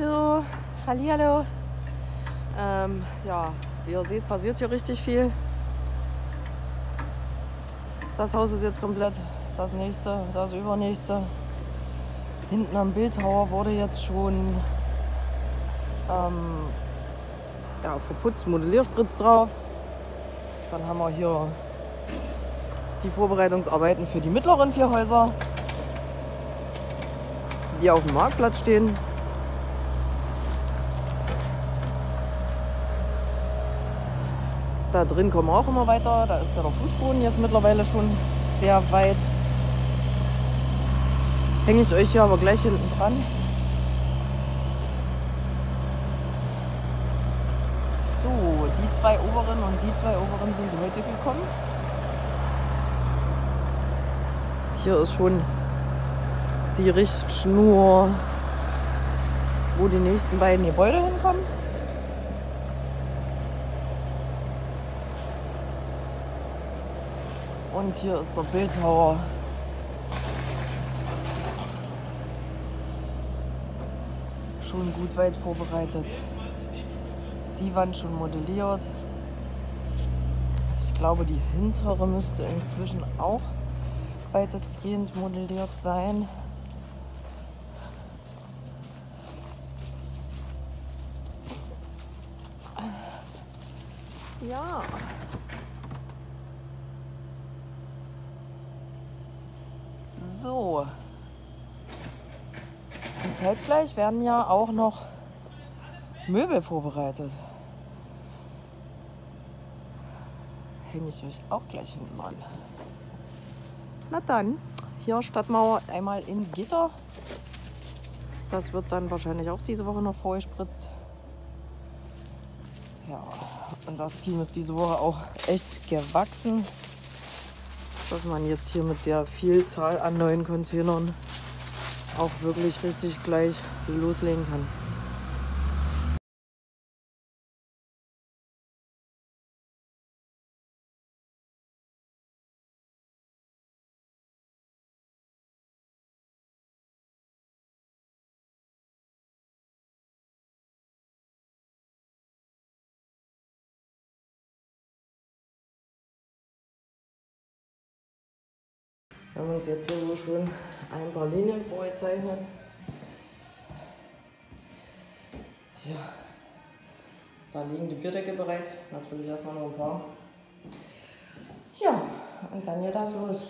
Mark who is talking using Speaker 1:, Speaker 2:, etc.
Speaker 1: So, hallihallo. Ähm, ja, wie ihr seht, passiert hier richtig viel. Das Haus ist jetzt komplett, das nächste, das übernächste. Hinten am Bildhauer wurde jetzt schon ähm, ja, verputzt, Modellierspritz drauf. Dann haben wir hier die Vorbereitungsarbeiten für die mittleren vier Häuser, die auf dem Marktplatz stehen. Da drin kommen wir auch immer weiter. Da ist ja der Fußboden jetzt mittlerweile schon sehr weit. Hänge ich euch hier aber gleich hinten dran. So, die zwei oberen und die zwei oberen sind heute gekommen. Hier ist schon die Richtschnur, wo die nächsten beiden Gebäude hinkommen. Und hier ist der Bildhauer. Schon gut weit vorbereitet. Die Wand schon modelliert. Ich glaube, die hintere müsste inzwischen auch weitestgehend modelliert sein. Ja. So. Und zeitgleich werden ja auch noch Möbel vorbereitet. Hänge ich euch auch gleich hinten an. Na dann, hier Stadtmauer einmal in Gitter. Das wird dann wahrscheinlich auch diese Woche noch vorgespritzt. Ja, und das Team ist diese Woche auch echt gewachsen dass man jetzt hier mit der Vielzahl an neuen Containern auch wirklich richtig gleich loslegen kann. Wir haben uns jetzt hier so schön ein paar Linien vorgezeichnet. Ja, da liegen die Bierdecke bereit. Natürlich erstmal noch ein paar. Ja, und dann geht das los.